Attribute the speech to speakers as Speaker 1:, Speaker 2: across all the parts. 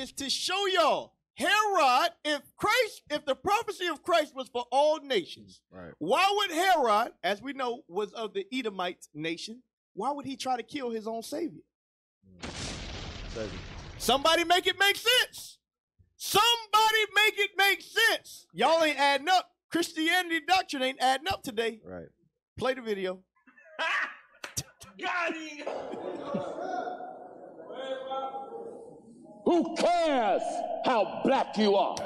Speaker 1: is to show y'all Herod, if Christ, if the prophecy of Christ was for all nations,
Speaker 2: Right.
Speaker 1: why would Herod, as we know, was of the Edomite nation, why would he try to kill his own savior? Somebody make it make sense. Somebody make it make sense. Y'all ain't adding up. Christianity doctrine ain't adding up today.
Speaker 2: Right.
Speaker 1: Play the video.
Speaker 3: Who cares how black you are?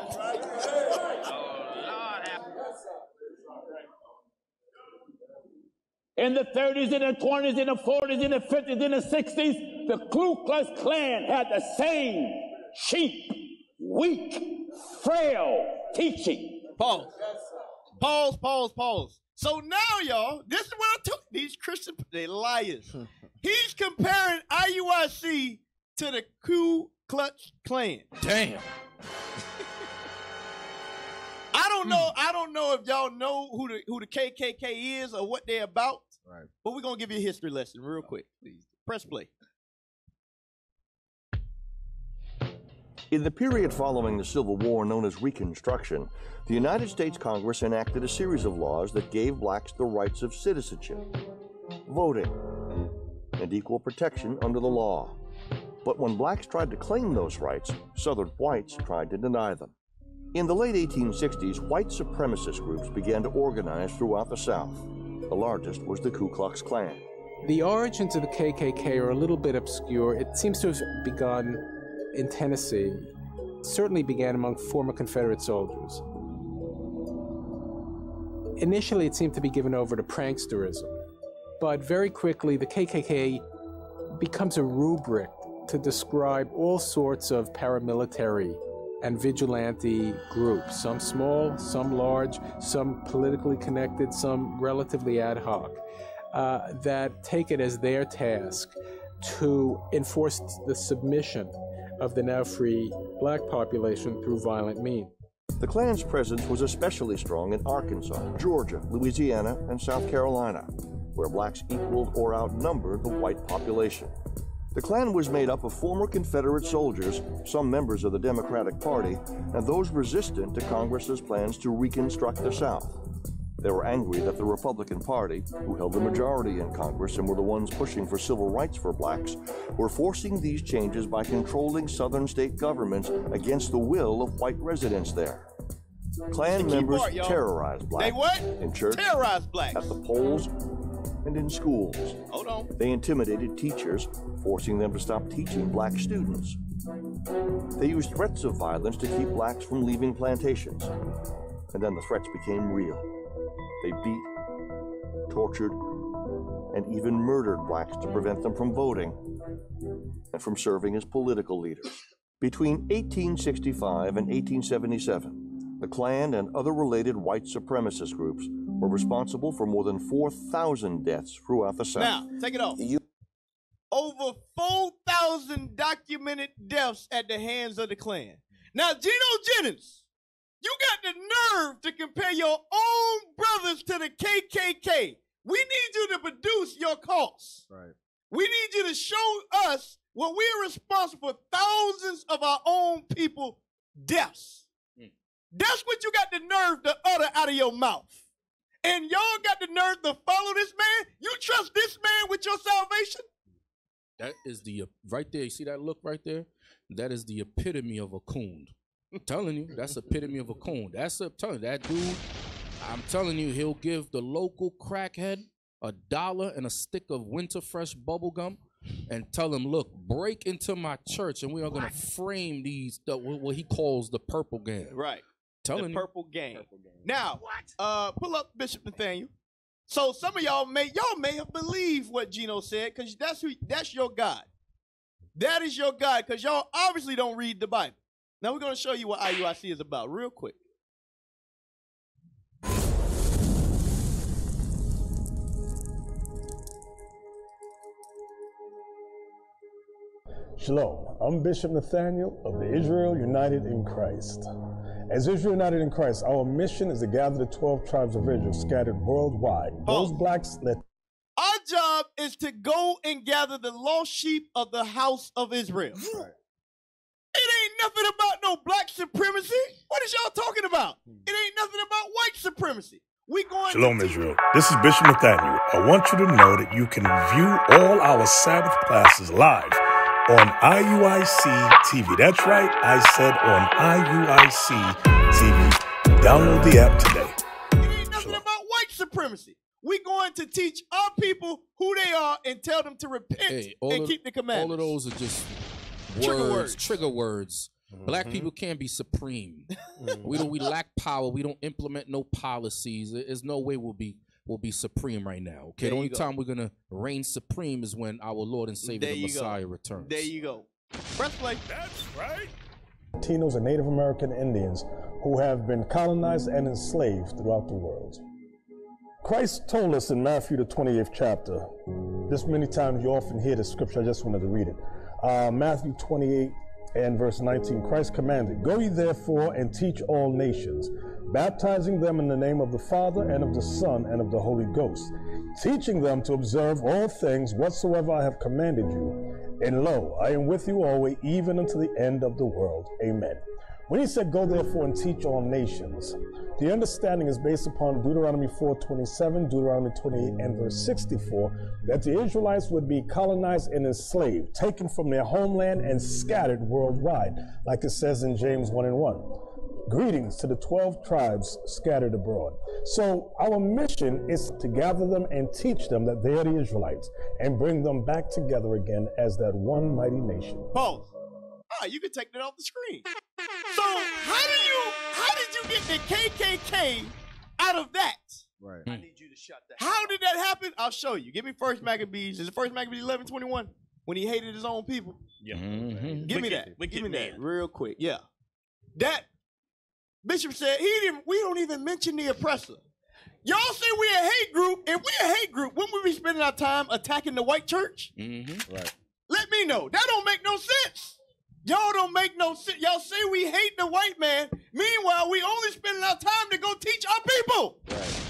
Speaker 3: In the 30s, in the 20s, in the 40s, in the 50s, in the 60s, the Ku Klux Klan had the same cheap, weak, frail teaching.
Speaker 1: Pause. Pause, pause, pause. So now, y'all, this is what I took. These Christian, they liars. He's comparing IUIC to the Ku Klux Klan.
Speaker 2: Damn.
Speaker 1: I don't know. Hmm. I don't know if y'all know who the who the KKK is or what they're about.
Speaker 2: Right.
Speaker 1: But we're gonna give you a history lesson real oh, quick. Please press play.
Speaker 4: In the period following the Civil War known as Reconstruction, the United States Congress enacted a series of laws that gave blacks the rights of citizenship, voting, and equal protection under the law. But when blacks tried to claim those rights, Southern whites tried to deny them. In the late 1860s, white supremacist groups began to organize throughout the South. The largest was the Ku Klux Klan.
Speaker 5: The origins of the KKK are a little bit obscure. It seems to have begun in Tennessee, certainly began among former Confederate soldiers. Initially, it seemed to be given over to pranksterism, but very quickly, the KKK becomes a rubric to describe all sorts of paramilitary and vigilante groups, some small, some large, some politically connected, some relatively ad hoc, uh, that take it as their task to enforce the submission of the now free black population through violent means.
Speaker 4: The Klan's presence was especially strong in Arkansas, Georgia, Louisiana, and South Carolina, where blacks equaled or outnumbered the white population. The Klan was made up of former Confederate soldiers, some members of the Democratic Party, and those resistant to Congress's plans to reconstruct the South. They were angry that the Republican Party, who held the majority in Congress and were the ones pushing for civil rights for blacks, were forcing these changes by controlling southern state governments against the will of white residents there. Klan
Speaker 1: The
Speaker 4: members
Speaker 1: part,
Speaker 4: terrorized blacks
Speaker 1: They what?
Speaker 4: in church,
Speaker 1: Terrorize blacks.
Speaker 4: at the polls, and in schools.
Speaker 1: Hold on.
Speaker 4: They intimidated teachers, forcing them to stop teaching black students. They used threats of violence to keep blacks from leaving plantations. And then the threats became real. They beat, tortured, and even murdered blacks to prevent them from voting and from serving as political leaders. Between 1865 and 1877, the Klan and other related white supremacist groups were responsible for more than 4,000 deaths throughout the South.
Speaker 1: Now, take it off. You- Over 4,000 documented deaths at the hands of the Klan. Now, Geno Jennings, you got the nerve to compare your own brothers to the KKK. We need you to produce your costs.
Speaker 2: Right.
Speaker 1: We need you to show us what we're responsible for thousands of our own people deaths. Hmm. That's what you got the nerve to utter out of your mouth. And y'all got the nerve to follow this man? You trust this man with your salvation?
Speaker 6: That is the right there. You see that look right there? That is the epitome of a coon. I'm telling you, that's the epitome of a coon. That's a telling you, that dude. I'm telling you, he'll give the local crackhead a dollar and a stick of winter fresh bubble gum, and tell him, "Look, break into my church, and we are gonna frame these the, what what he calls the purple gang."
Speaker 1: Right.
Speaker 6: Telling
Speaker 1: the
Speaker 6: you.
Speaker 1: purple game. Now, uh, pull up Bishop Nathaniel. So some of y'all may y'all may have believed what Geno said because that's who that's your God. That is your God because y'all obviously don't read the Bible. Now we're gonna show you what IUIC is about real quick.
Speaker 7: Shalom. I'm Bishop Nathaniel of the Israel United in Christ. As Israel United in Christ, our mission is to gather the 12 tribes of Israel scattered worldwide. Those blacks that
Speaker 1: Our job is to go and gather the lost sheep of the house of Israel. It ain't nothing about no black supremacy. What is y'all talking about? It ain't nothing about white supremacy. We going
Speaker 7: Shalom,
Speaker 1: to
Speaker 7: Israel. This is Bishop Nathaniel. I want you to know that you can view all our Sabbath classes live on IUIC TV. That's right, I said on IUIC TV. Download the app today.
Speaker 1: It ain't nothing about white supremacy. We going to teach our people who they are and tell them to repent
Speaker 6: Hey,
Speaker 1: and
Speaker 6: of,
Speaker 1: keep the commandments.
Speaker 6: all of those are just
Speaker 1: Trigger
Speaker 6: words,
Speaker 1: words.
Speaker 6: trigger words. Black
Speaker 7: Mhm.
Speaker 6: people can't be supreme.
Speaker 7: Mhm.
Speaker 6: we don't. We lack power. We don't implement no policies. There's no way we'll be we'll be supreme right now. Okay,
Speaker 1: There
Speaker 6: the only time we're gonna reign supreme is when our Lord and Savior
Speaker 1: There
Speaker 6: the
Speaker 1: you go.
Speaker 6: Messiah returns.
Speaker 1: There you go. Press play.
Speaker 7: That's right. Latinos and Native American Indians who have been colonized and enslaved throughout the world. Christ told us in Matthew, the 28th chapter, this many times you often hear the scripture, I just wanted to read it. Uh, Matthew 28 and verse 19, Christ commanded, Go ye therefore and teach all nations, baptizing them in the name of the Father and of the Son and of the Holy Ghost, teaching them to observe all things whatsoever I have commanded you. And lo, I am with you always, even unto the end of the world. Amen. When he said, Go therefore and teach all nations, the understanding is based upon Deuteronomy 4:27, Deuteronomy 28, and verse 64, that the Israelites would be colonized and enslaved, taken from their homeland and scattered worldwide, like it says in James 1 and 1. Greetings to the 12 tribes scattered abroad. So, our mission is to gather them and teach them that they are the Israelites and bring them back together again as that one mighty nation.
Speaker 1: Pause. Ah, you can take that off the screen. So how do you how did you get the KKK out of that?
Speaker 2: Right.
Speaker 1: I need you to shut that. How did that happen? I'll show you. Give me First Maccabees. Is it First Maccabees eleven twenty one when he hated his own people?
Speaker 6: Mhm.
Speaker 1: Give me that.
Speaker 7: wicked
Speaker 1: Give me that real quick. Yeah, that Bishop said he didn't. We don't even mention the oppressor. Y'all say we a hate group. If we a hate group, wouldn't we be spending our time attacking the white church?
Speaker 6: Mhm.
Speaker 2: Right.
Speaker 1: Let me know. That don't make no sense. Y'all don't make no sense. Y'all say we hate the white man. Meanwhile, we only spending our time to go teach our people.
Speaker 2: Right.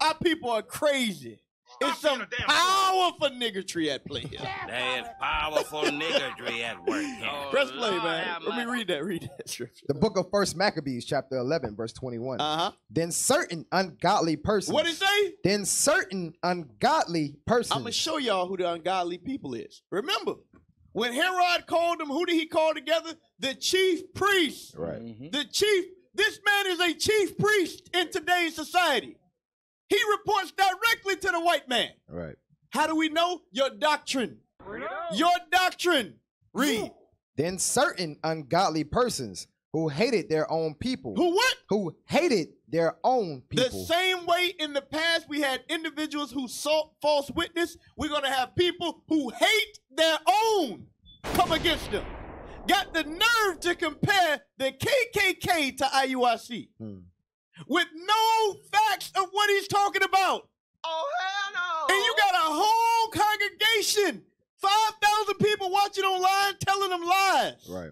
Speaker 1: Our people are crazy. It's some powerful niggertry at play here.
Speaker 8: There's powerful niggardry at work. here.
Speaker 1: Press play,
Speaker 8: Lord
Speaker 1: man. Let me read that. Read that scripture.
Speaker 2: The book of First Maccabees, chapter 11, verse 21.
Speaker 1: Uh huh.
Speaker 2: then certain ungodly persons.
Speaker 1: What did it say?
Speaker 2: Then certain ungodly persons.
Speaker 1: I'm gonna show y'all who the ungodly people is. Remember, when Herod called them, who did he call together? The chief priest.
Speaker 2: Right.
Speaker 6: Mhm.
Speaker 1: The chief. This man is a chief priest in today's society. He reports directly to the white man.
Speaker 2: Right.
Speaker 1: How do we know? Your doctrine. Your doctrine. Read.
Speaker 2: Then certain ungodly persons who hated their own people.
Speaker 1: Who what?
Speaker 2: Who hated their own people.
Speaker 1: The same way in the past we had individuals who sought false witness, we're going to have people who hate their own come against them. Got the nerve to compare the KKK to IUIC
Speaker 2: Hmm.
Speaker 1: With no facts of what he's talking about.
Speaker 8: Oh, hell no.
Speaker 1: And you got a whole congregation, 5,000 people watching online telling them lies.
Speaker 2: Right.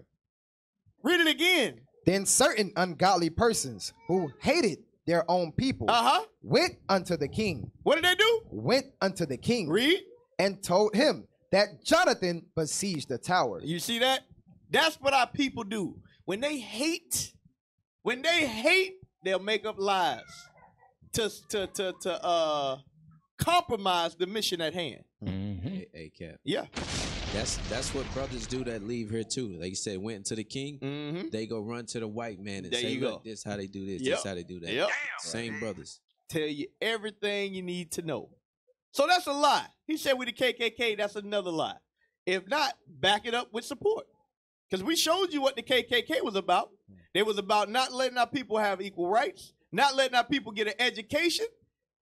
Speaker 1: Read it again.
Speaker 2: Then certain ungodly persons who hated their own people
Speaker 1: Uh huh.
Speaker 2: went unto the king,
Speaker 1: What did they do?
Speaker 2: went unto the king,
Speaker 1: Read.
Speaker 2: and told him that Jonathan besieged the tower.
Speaker 1: You see that? That's what our people do. When they hate, when they hate, they'll make up lies to to to to uh compromise the mission at hand.
Speaker 6: Mhm.
Speaker 9: Hey, hey, Cap.
Speaker 1: Yeah.
Speaker 9: That's that's what brothers do that leave here too. Like you said, went to the king.
Speaker 1: Mm-hmm.
Speaker 9: They go run to the white man and
Speaker 1: There
Speaker 9: say,
Speaker 1: you
Speaker 9: "Look, this how they do this.
Speaker 1: Yep.
Speaker 9: This how they do that."
Speaker 1: Yep.
Speaker 9: Same brothers.
Speaker 1: Tell you everything you need to know. So that's a lie. He said with the KKK, that's another lie. If not, back it up with support. Because we showed you what the KKK was about. It was about not letting our people have equal rights, not letting our people get an education,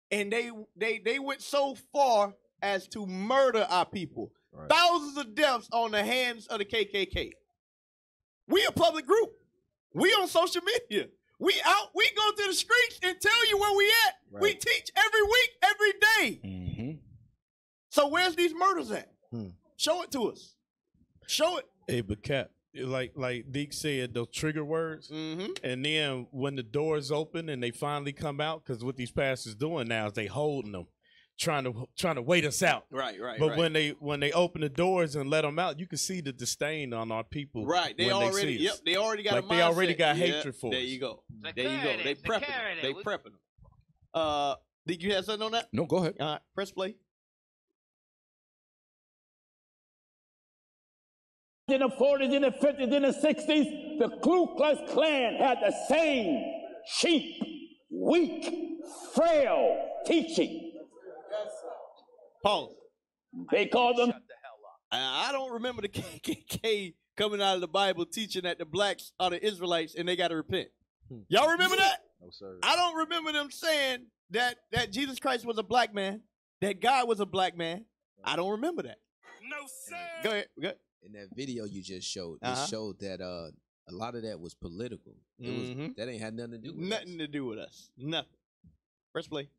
Speaker 1: and they they they went so far as to murder our people.
Speaker 2: Right.
Speaker 1: Thousands of deaths on the hands of the KKK. We a public group. We on social media. We out. We go to the streets and tell you where we at. We teach every week, every day.
Speaker 6: Mhm.
Speaker 1: So where's these murders at?
Speaker 2: Hmm.
Speaker 1: Show it to us. Show it.
Speaker 10: Hey, but Cap, like like Deke said, those trigger words,
Speaker 1: Mm-hmm.
Speaker 10: and then when the doors open and they finally come out, because what these pastors doing now is they holding them. trying to trying to wait us out.
Speaker 1: Right, right,
Speaker 10: But
Speaker 1: right.
Speaker 10: when they when they open the doors and let them out, you can see the disdain on our people.
Speaker 1: Right, they
Speaker 10: when
Speaker 1: already,
Speaker 10: see
Speaker 1: yep, they already got
Speaker 10: like
Speaker 1: a
Speaker 10: they already got
Speaker 1: Yeah,
Speaker 10: hatred for
Speaker 1: There
Speaker 10: us.
Speaker 1: you go.
Speaker 8: Like,
Speaker 1: There you go. They prepping. them. They prepping them. Uh, did you have something on that?
Speaker 6: No, go ahead.
Speaker 1: All right, press play.
Speaker 3: In the 40s, in the 50s, in the 60s, the Ku Klux Klan had the same cheap, weak, frail teaching.
Speaker 1: Pause.
Speaker 3: They called them
Speaker 1: I, I don't remember the KKK coming out of the Bible teaching that the blacks are the Israelites and they got to repent. Y'all remember that?
Speaker 2: No, sir.
Speaker 1: I don't remember them saying that that Jesus Christ was a black man, that God was a black man. I don't remember that.
Speaker 8: No, sir.
Speaker 1: Go ahead. Go ahead.
Speaker 9: In that video you just showed,
Speaker 1: Uh-huh.
Speaker 9: it showed that uh, a lot of that was political. It
Speaker 1: Mhm.
Speaker 9: was that ain't had nothing to do with
Speaker 1: Nothing to do with us. Nothing. Press play.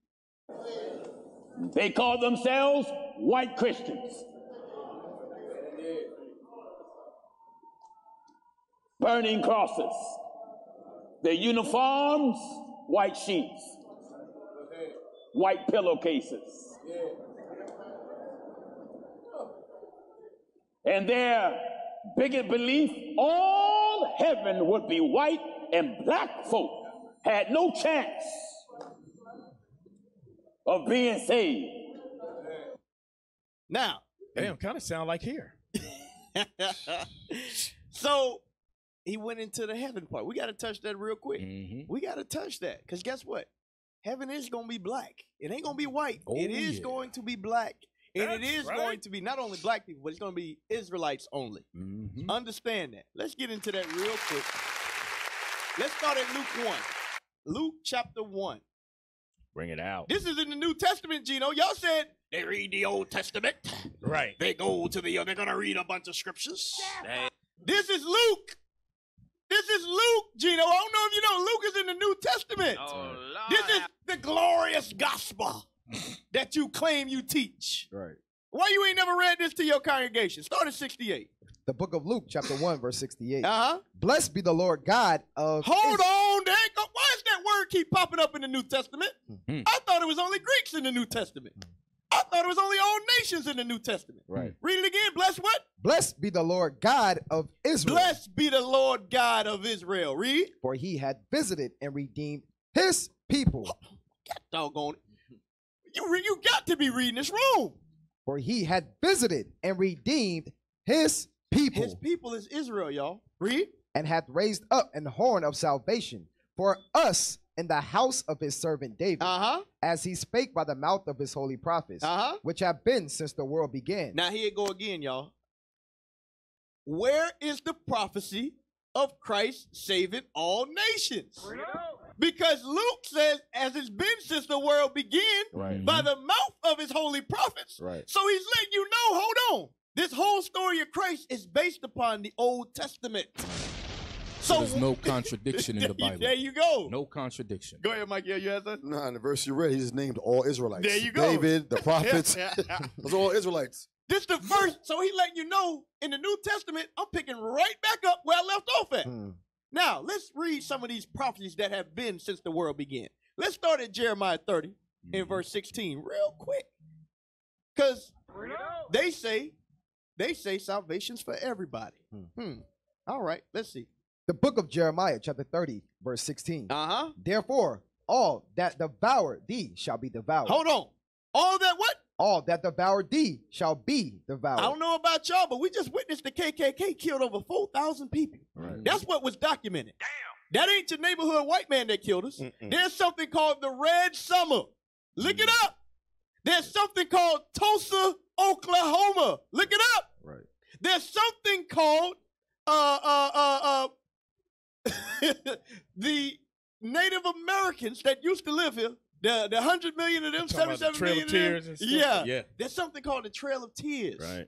Speaker 3: They call themselves white Christians. Burning crosses. Their uniforms, white sheets. White pillowcases. And their bigot belief, all heaven would be white and black folk had no chance of being saved.
Speaker 1: Now,
Speaker 10: Damn, kind of sound like here.
Speaker 1: so he went into the heaven part. We got to touch that real quick.
Speaker 6: Mhm.
Speaker 1: We got to touch that because guess what? Heaven is going to be black. It ain't going to be white.
Speaker 6: Oh,
Speaker 1: it is
Speaker 6: yeah.
Speaker 1: going to be black. And it
Speaker 10: That's
Speaker 1: is
Speaker 10: right.
Speaker 1: going to be not only black people, but it's going to be Israelites only.
Speaker 6: Mhm.
Speaker 1: Understand that. Let's get into that real quick. Let's start at Luke 1. Luke chapter 1.
Speaker 10: Bring it out.
Speaker 1: This is in the New Testament, Geno. Y'all said they read the Old Testament.
Speaker 10: Right.
Speaker 1: They go to the, they're going to read a bunch of scriptures.
Speaker 8: Hey,
Speaker 1: This is Luke. This is Luke, Geno. I don't know if you know Luke is in the New Testament.
Speaker 8: oh, Lord.
Speaker 1: This is the glorious gospel that you claim you teach.
Speaker 2: Right.
Speaker 1: Why you ain't never read this to your congregation? Start at 68.
Speaker 2: The book of Luke, chapter 1, verse 68.
Speaker 1: Uh-huh.
Speaker 2: Blessed be the Lord God of
Speaker 1: Hold
Speaker 2: Is-
Speaker 1: on. There. Why is that word keep popping up in the New Testament?
Speaker 6: Hmm.
Speaker 1: I thought it was only Greeks in the New Testament. I thought it was only all nations in the New Testament.
Speaker 2: Right.
Speaker 1: Read it again. Bless what?
Speaker 2: Blessed be the Lord God of Israel.
Speaker 1: Blessed be the Lord God of Israel. Read.
Speaker 2: For he had visited and redeemed his people.
Speaker 1: Get Doggone it. You, re- you got to be reading this wrong.
Speaker 2: For he had visited and redeemed his people.
Speaker 1: His people is Israel, y'all. Read.
Speaker 2: and hath raised up an horn of salvation for us in the house of his servant David,
Speaker 1: Uh-huh.
Speaker 2: as he spake by the mouth of his holy prophets,
Speaker 1: Uh-huh.
Speaker 2: which have been since the world began.
Speaker 1: Now here it go again, y'all. Where is the prophecy of Christ saving all nations? Because Luke says, as it's been since the world began,
Speaker 10: Right.
Speaker 1: by the mouth of his holy prophets.
Speaker 10: Right.
Speaker 1: So he's letting you know, hold on. This whole story of Christ is based upon the Old Testament.
Speaker 6: So there's no contradiction in the Bible.
Speaker 1: There you go.
Speaker 6: No contradiction.
Speaker 1: Go ahead, Mike. Yeah, you have something?
Speaker 11: Nah, in the verse you read, he just named all Israelites.
Speaker 1: There you go.
Speaker 11: David, the prophets, those are all Israelites.
Speaker 1: This the first, so he letting you know in the New Testament, I'm picking right back up where I left off at.
Speaker 2: Hmm.
Speaker 1: Now, let's read some of these prophecies that have been since the world began. Let's start at Jeremiah 30 in verse 16 real quick. Because they say, they say salvation's for everybody. Hmm. All right, let's see.
Speaker 2: The book of Jeremiah, chapter 30, verse 16.
Speaker 1: Uh-huh.
Speaker 2: Therefore, all that devour thee shall be devoured.
Speaker 1: Hold on. All that what?
Speaker 2: All that devour thee shall be devoured.
Speaker 1: I don't know about y'all, but we just witnessed the KKK killed over 4,000 people.
Speaker 10: Right.
Speaker 1: That's what was documented. Damn. That ain't your neighborhood white man that killed us.
Speaker 10: Mm-mm.
Speaker 1: There's something called the Red Summer. Look it up. There's something called Tulsa, Oklahoma. Look it up.
Speaker 2: Right.
Speaker 1: There's something called uh uh uh uh the Native Americans that used to live here. The the hundred million of them,
Speaker 10: Talking about the
Speaker 1: million
Speaker 10: of
Speaker 1: of them.
Speaker 10: And stuff?
Speaker 1: Yeah.
Speaker 10: Yeah.
Speaker 1: There's something called the Trail of Tears.
Speaker 10: Right.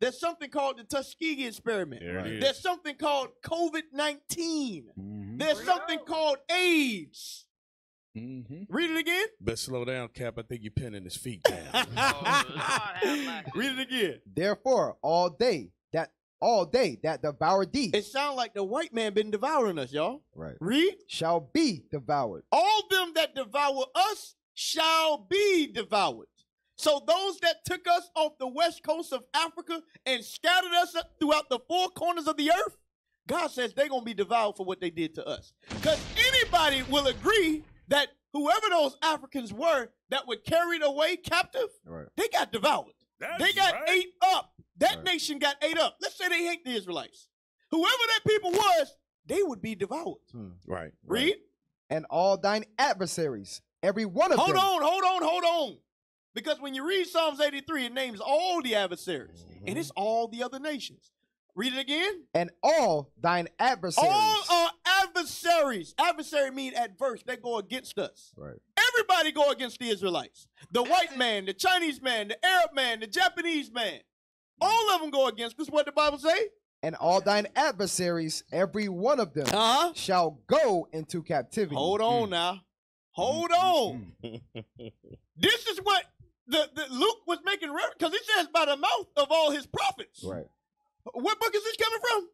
Speaker 1: There's something called the Tuskegee experiment.
Speaker 10: There it is.
Speaker 1: There's something called COVID 19.
Speaker 6: Mhm.
Speaker 1: There's something called AIDS.
Speaker 6: Mm-hmm.
Speaker 1: Read it again.
Speaker 10: But slow down, Cap. I think you're pinning his feet down.
Speaker 8: Oh, Lord, have mercy.
Speaker 1: Read it again.
Speaker 2: Therefore, all day that all day that devour thee
Speaker 1: It sounds like the white man been devouring us, y'all.
Speaker 2: right.
Speaker 1: Read.
Speaker 2: shall be devoured.
Speaker 1: All them that devour us shall be devoured. So those that took us off the west coast of Africa and scattered us throughout the four corners of the earth, God says they're gonna be devoured for what they did to us. Because anybody will agree that whoever those Africans were that were carried away captive,
Speaker 2: Right.
Speaker 1: they got devoured. they got
Speaker 7: right.
Speaker 1: ate up. That nation got ate up. Let's say they hate the Israelites. Whoever that people was, they would be devoured. Hmm.
Speaker 10: Right.
Speaker 1: Read.
Speaker 2: And all thine adversaries, every one of
Speaker 1: Hold
Speaker 2: them.
Speaker 1: Hold on, hold on, hold on. Because when you read Psalms 83, it names all the adversaries, and it's mm-hmm. all the other nations. Read it again.
Speaker 2: And all thine adversaries.
Speaker 1: All are adversaries. Adversary mean adverse. They go against us.
Speaker 2: Right.
Speaker 1: Everybody go against the Israelites. The white man, the Chinese man, the Arab man, the Japanese man. All of them go against us. What the Bible say?
Speaker 2: And all thine adversaries, every one of them,
Speaker 1: Uh-huh.
Speaker 2: shall go into captivity.
Speaker 1: Hold on mm. now. Hold on. Mm, mm, this is what the, the Luke was making reference because it says by the mouth of all his prophets.
Speaker 2: Right.
Speaker 1: What book is this coming from?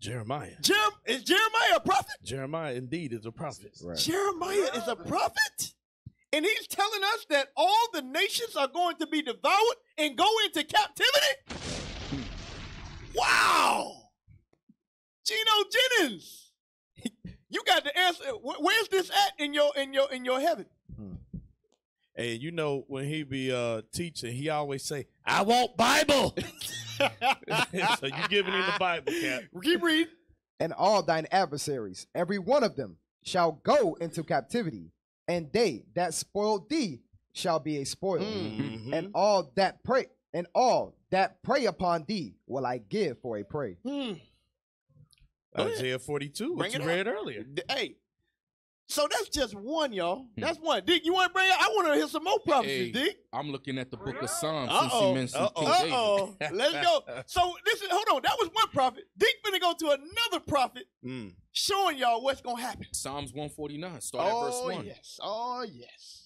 Speaker 10: Jeremiah.
Speaker 1: Jerem- is Jeremiah a prophet?
Speaker 10: Jeremiah indeed is a prophet.
Speaker 2: Right.
Speaker 1: Jeremiah is a prophet? And he's telling us that all the nations are going to be devoured and go into captivity? Wow! Geno Jennings, you got the answer. Where's this at in your in your in your heaven?
Speaker 10: And you know when he be uh teaching, he always say, "I want Bible." so you giving him the Bible, Cap?
Speaker 1: Keep reading.
Speaker 2: And all thine adversaries, every one of them, shall go into captivity, and they that spoiled thee shall be a spoil.
Speaker 1: Mm-hmm.
Speaker 2: And all that prey, and all that prey upon thee will I give for a prey.
Speaker 1: Hmm. Go ahead.
Speaker 10: Isaiah forty-two,
Speaker 1: Bring
Speaker 10: what you read earlier.
Speaker 1: Hey, so that's just one, y'all.
Speaker 6: Hmm.
Speaker 1: That's one. Dick, you want to bring? I want to hear some more prophecies,
Speaker 6: Hey,
Speaker 1: Dick.
Speaker 6: I'm looking at the book of Psalms
Speaker 1: Uh
Speaker 6: since he
Speaker 1: oh.
Speaker 6: mentioned
Speaker 1: Uh
Speaker 6: King
Speaker 1: oh.
Speaker 6: David.
Speaker 1: Let's go. So this is hold on. That was one prophet. Dick gonna go to another prophet,
Speaker 10: Mm.
Speaker 1: showing y'all what's gonna happen.
Speaker 6: Psalms 149. Start at verse one.
Speaker 1: Oh
Speaker 6: 1.
Speaker 1: yes. Oh yes.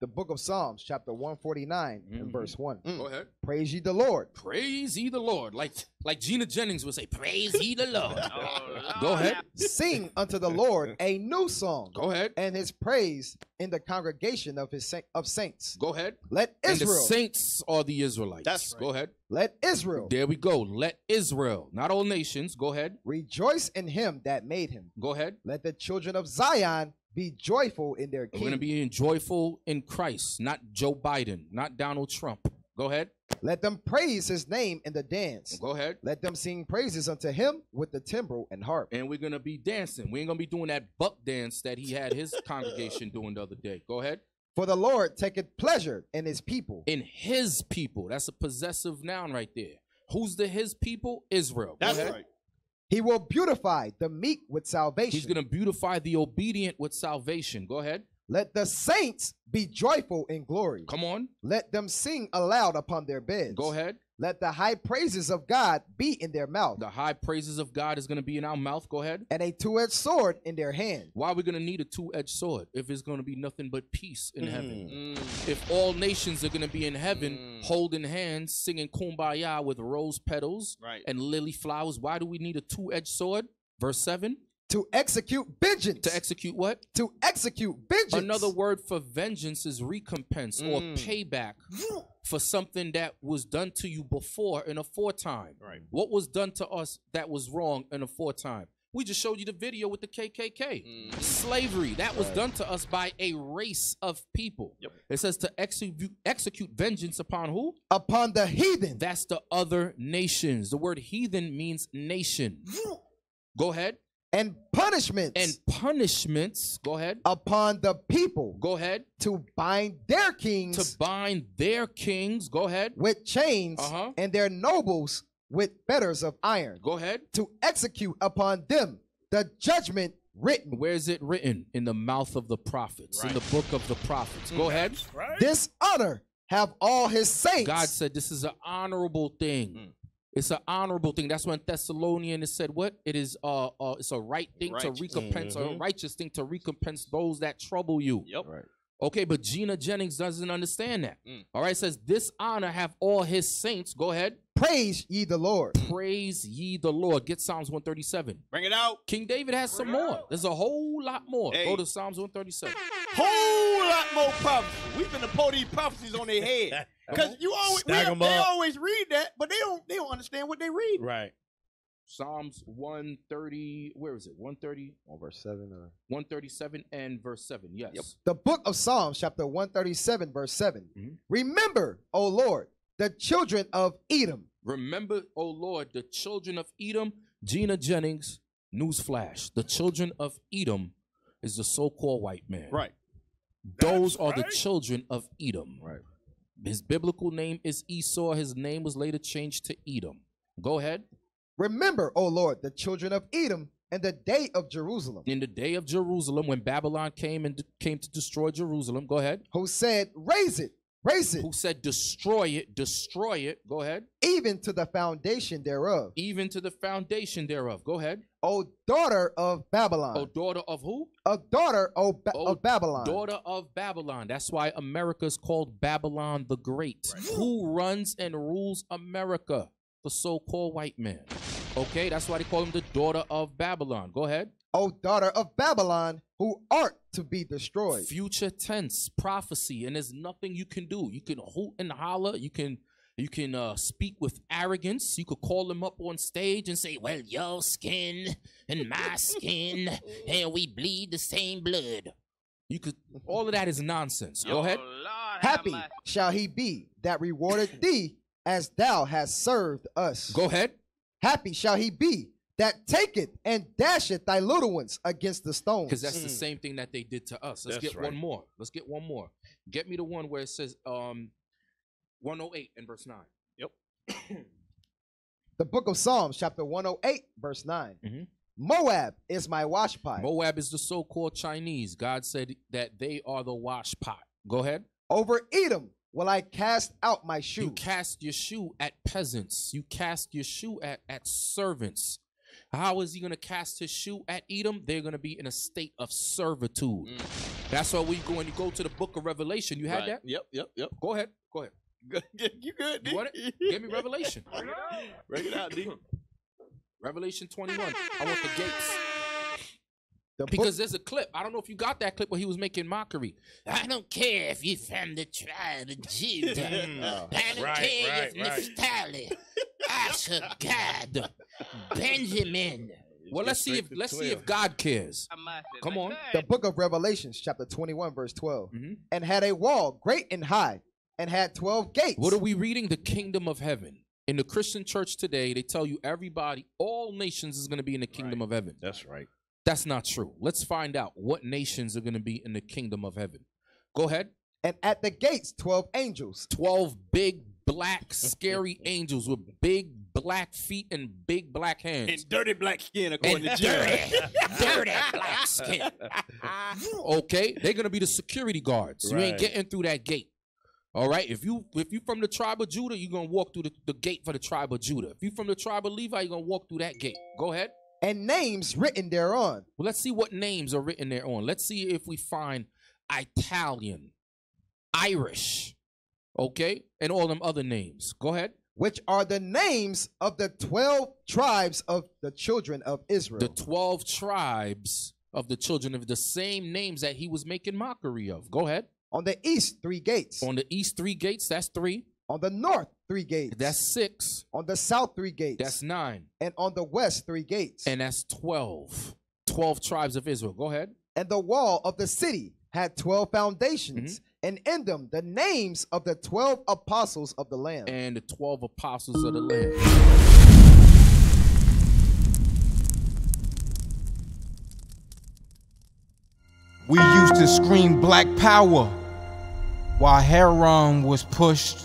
Speaker 2: The book of Psalms, chapter 149,
Speaker 6: Mhm.
Speaker 2: and verse 1.
Speaker 6: Go ahead.
Speaker 2: Praise ye the Lord.
Speaker 6: Praise ye the Lord. Like like Geno Jennings would say, Praise ye the Lord. Go ahead.
Speaker 2: Sing unto the Lord a new song.
Speaker 6: Go ahead.
Speaker 2: And his praise in the congregation of his sa- of saints.
Speaker 6: Go ahead.
Speaker 2: Let
Speaker 6: And the
Speaker 2: Israel.
Speaker 6: saints are the Israelites.
Speaker 1: That's
Speaker 6: Go ahead.
Speaker 2: Let Israel
Speaker 6: There we go. Let Israel, not all nations. Go ahead.
Speaker 2: rejoice in him that made him.
Speaker 6: Go ahead.
Speaker 2: Let the children of Zion be joyful in their king.
Speaker 6: We're going to be in joyful in Christ, not Joe Biden, not Donald Trump. Go ahead.
Speaker 2: Let them praise his name in the dance.
Speaker 6: Go ahead.
Speaker 2: Let them sing praises unto him with the timbrel and harp.
Speaker 6: And we're going to be dancing. We ain't going to be doing that buck dance that he had his congregation doing the other day. Go ahead.
Speaker 2: For the Lord taketh pleasure in his people.
Speaker 6: In his people. That's a possessive noun right there. Who's the his people? Israel. Go
Speaker 1: That's
Speaker 6: ahead.
Speaker 1: right.
Speaker 2: He will beautify the meek with salvation.
Speaker 6: He's going to beautify the obedient with salvation. Go ahead.
Speaker 2: Let the saints be joyful in glory.
Speaker 6: Come on.
Speaker 2: Let them sing aloud upon their beds.
Speaker 6: Go ahead.
Speaker 2: Let the high praises of God be in their mouth,
Speaker 6: The high praises of God is going to be in our mouth. Go ahead.
Speaker 2: and a two-edged sword in their hand.
Speaker 6: Why are we going to need a two edged sword if it's going to be nothing but peace in heaven?
Speaker 1: Mm.
Speaker 6: If all nations are going to be in heaven holding hands, singing kumbaya with rose petals
Speaker 1: Right.
Speaker 6: and lily flowers, why do we need a two edged sword? Verse 7
Speaker 2: To execute vengeance.
Speaker 6: to execute what?
Speaker 2: to execute vengeance.
Speaker 6: Another word for vengeance is recompense or
Speaker 1: Mm.
Speaker 6: payback for something that was done to you before in a foretime.
Speaker 1: Right.
Speaker 6: What was done to us that was wrong in a foretime? We just showed you the video with the KKK.
Speaker 1: Mm.
Speaker 6: Slavery, that was done to us by a race of people.
Speaker 1: Yep.
Speaker 6: It says to execute, execute vengeance upon who?
Speaker 2: upon the heathen.
Speaker 6: That's the other nations. The word heathen means nation. Go ahead.
Speaker 2: And punishments
Speaker 6: And punishments, go ahead.
Speaker 2: upon the people
Speaker 6: Go ahead.
Speaker 2: to bind their kings
Speaker 6: To bind their kings, go ahead.
Speaker 2: with chains
Speaker 6: Uh-huh.
Speaker 2: and their nobles with fetters of iron
Speaker 6: Go ahead.
Speaker 2: to execute upon them the judgment written.
Speaker 6: Where is it written? In the mouth of the prophets, in the book of the prophets. Go ahead.
Speaker 7: Right?
Speaker 2: This honor have all his saints.
Speaker 6: God said this is an honorable thing. It's an honorable thing. That's when Thessalonian it said what? It is uh, uh it's a right thing
Speaker 1: Righteous.
Speaker 6: to recompense, a
Speaker 10: Mhm.
Speaker 6: righteous thing to recompense those that trouble you.
Speaker 1: Yep.
Speaker 6: Okay, but Geno Jennings doesn't understand that.
Speaker 1: Mm.
Speaker 6: All right, it says this honor have all his saints. Go ahead.
Speaker 2: Praise ye the Lord.
Speaker 6: Praise ye the Lord. Get Psalms 137.
Speaker 1: Bring it out.
Speaker 6: King David has some more. There's a whole lot more.
Speaker 1: Hey.
Speaker 6: Go to Psalms 137.
Speaker 1: Whole lot more prophecy. We finna pour these prophecies on their head. Because you always we,
Speaker 10: Stack 'em
Speaker 1: they always read that, but they don't they don't understand what they read.
Speaker 10: Right.
Speaker 6: Psalms 130. Where is it? 130,
Speaker 2: On verse 7. Uh,
Speaker 6: 137 and verse 7. Yes.
Speaker 2: the book of Psalms, chapter 137, verse 7.
Speaker 6: Mhm.
Speaker 2: Remember, O Lord, the children of Edom.
Speaker 6: Remember, O Lord, the children of Edom. Geno Jennings, newsflash. The children of Edom is the so called white man.
Speaker 1: Right.
Speaker 6: Those
Speaker 10: That's
Speaker 6: are the children of Edom.
Speaker 2: Right.
Speaker 6: His biblical name is Esau. His name was later changed to Edom. Go ahead.
Speaker 2: Remember, O Lord, the children of Edom and the day of Jerusalem,
Speaker 6: In the day of Jerusalem, when Babylon came and came to destroy Jerusalem, go ahead.
Speaker 2: who said, Raise it, raise it,
Speaker 6: Who said, destroy it, destroy it, go ahead.
Speaker 2: even to the foundation thereof.
Speaker 6: Even to the foundation thereof, go ahead.
Speaker 2: O daughter of Babylon.
Speaker 6: Oh, daughter of who?
Speaker 2: a daughter o Ba-
Speaker 6: Oh,
Speaker 2: of Babylon.
Speaker 6: Daughter of Babylon. That's why America's called Babylon the Great. Who runs and rules America? The so called white man. Okay, that's why they call him the daughter of Babylon. Go ahead.
Speaker 2: O daughter of Babylon, who art to be destroyed.
Speaker 6: Future tense, prophecy, and there's nothing you can do. You can hoot and holler. You can you can uh, speak with arrogance. You could call them up on stage and say, "Well, your skin and my skin, and we bleed the same blood." You could. All of that is nonsense. Go ahead.
Speaker 2: Happy shall he be that rewarded thee as thou hast served us.
Speaker 6: Go ahead.
Speaker 2: Happy shall he be that taketh and dasheth thy little ones against the stones.
Speaker 6: Because that's the same thing that they did to us. Let's
Speaker 10: That's
Speaker 6: get one more. Let's get one more. Get me the one where it says um 108 and verse 9. Yep.
Speaker 2: the book of Psalms, chapter 108, verse 9.
Speaker 6: Mhm.
Speaker 2: Moab is my washpot.
Speaker 6: Moab is the so-called Chinese. God said that they are the washpot. Go ahead.
Speaker 2: Over Edom will I cast out my shoe.
Speaker 6: You cast your shoe at peasants. You cast your shoe at, at servants. How is he going to cast his shoe at Edom? They're going to be in a state of servitude. Mm. That's why we go when you go to the book of Revelation. You had
Speaker 10: Right.
Speaker 6: that?
Speaker 10: Yep, yep, yep.
Speaker 6: Go ahead. Go ahead.
Speaker 1: you good,
Speaker 6: You want it? Give me Revelation.
Speaker 10: Bring it out, D.
Speaker 6: Revelation 21. I want the gates.
Speaker 2: The book-
Speaker 6: Because there's a clip. I don't know if you got that clip where he was making mockery. I don't care if you're from the tribe of Judah. I don't
Speaker 10: Right,
Speaker 6: care
Speaker 10: right,
Speaker 6: if
Speaker 10: right.
Speaker 6: Naphtali, Asher, Gad, Benjamin. Well, let's see if let's see if God cares. Come on.
Speaker 2: the book of Revelations, chapter 21, verse 12.
Speaker 6: Mhm.
Speaker 2: And had a wall great and high, and had 12 gates.
Speaker 6: What are we reading? The kingdom of heaven. In the Christian church today, they tell you everybody, all nations is going to be in the kingdom of heaven.
Speaker 10: That's right.
Speaker 6: That's not true. Let's find out what nations are going to be in the kingdom of heaven. Go ahead.
Speaker 2: And at the gates, 12 angels.
Speaker 6: 12 big black scary angels with big black feet and big black hands
Speaker 1: And dirty black skin,
Speaker 6: and
Speaker 1: according to Jerry.
Speaker 6: dirty black skin. Okay, they're gonna be the security guards. You ain't getting through that gate. All right, if you if you from the tribe of Judah, you're gonna walk through the, the gate for the tribe of Judah. If you from the tribe of Levi, you're gonna walk through that gate. Go ahead.
Speaker 2: And names written thereon.
Speaker 6: Well, let's see what names are written there on. Let's see if we find Italian, Irish, okay, and all them other names. Go ahead.
Speaker 2: which are the names of the 12 tribes of the children of Israel.
Speaker 6: The 12 tribes of the children of the same names that he was making mockery of. Go ahead.
Speaker 2: On the east, three gates.
Speaker 6: On the east, three gates, that's three.
Speaker 2: On the north, three gates.
Speaker 6: That's six.
Speaker 2: on the south, three gates.
Speaker 6: That's nine.
Speaker 2: and on the west, three gates.
Speaker 6: And that's 12. 12 tribes of Israel. Go ahead.
Speaker 2: And the wall of the city had 12 foundations,
Speaker 6: Mm-hmm.
Speaker 2: and in them the names of the 12 apostles of the Lamb.
Speaker 6: And the 12 apostles of the Lamb.
Speaker 12: We used to scream black power while Heron was pushed.